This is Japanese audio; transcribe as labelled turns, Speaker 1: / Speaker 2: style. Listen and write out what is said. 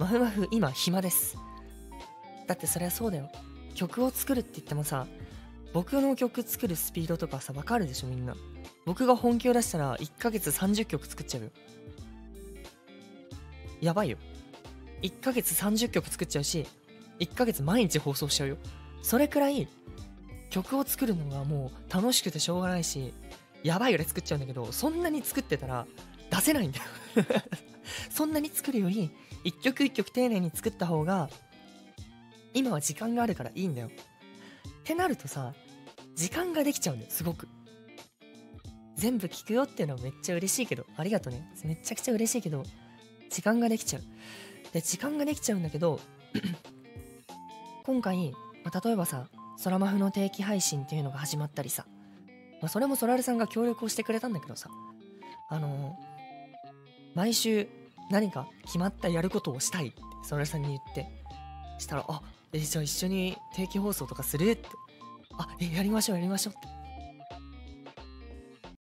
Speaker 1: まふまふ今暇です。だってそりゃそうだよ。曲を作るって言ってもさ僕の曲作るスピードとかさ分かるでしょみんな。僕が本気を出したら1ヶ月30曲作っちゃうよ。やばいよ。1ヶ月30曲作っちゃうし1ヶ月毎日放送しちゃうよ。それくらい曲を作るのがもう楽しくてしょうがないしやばいぐらい作っちゃうんだけどそんなに作ってたら出せないんだよ。そんなに作るより一曲一曲丁寧に作った方が今は時間があるからいいんだよ。ってなるとさ時間ができちゃうんだよすごく。全部聞くよっていうのはめっちゃ嬉しいけどありがとうね。めちゃくちゃ嬉しいけど時間ができちゃう。で時間ができちゃうんだけど今回、まあ、例えばさソラマフの定期配信っていうのが始まったりさ、まあ、それもソラルさんが協力をしてくれたんだけどさあのー、毎週何か決まったやることをしたい。ってソラルさんに言って。したらあえじゃあ一緒に定期放送とかする？って。あえやりましょうやりましょうって。